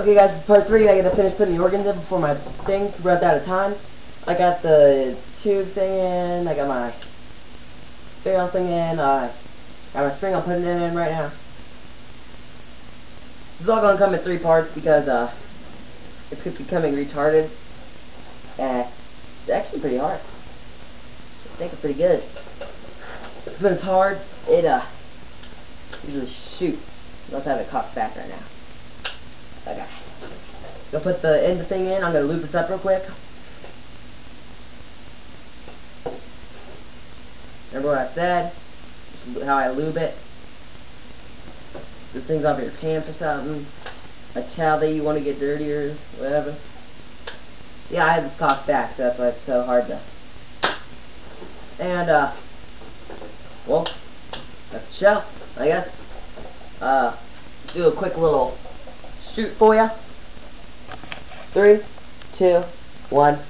Okay guys, part three, I gotta finish putting the organs in before my thing runs out of time. I got the tube thing in, I got my barrel thing in, uh, got my spring I'm putting it in right now. This is all gonna come in three parts because, uh, it's becoming retarded. Uh, it's actually pretty hard. I think it's pretty good. When it's hard, it, uh, usually shoot. Let's have it cocked back right now. Okay. Gonna put the end thing in. I'm gonna loop this up real quick. Remember what I said? How I lube it. This thing's off your pants or something. A towel that you want to get dirty or whatever. Yeah, I have this cocked back, so that's why it's so hard to. And, uh, well, that's the show, I guess. Uh, do a quick little shoot for you. Three, two, one.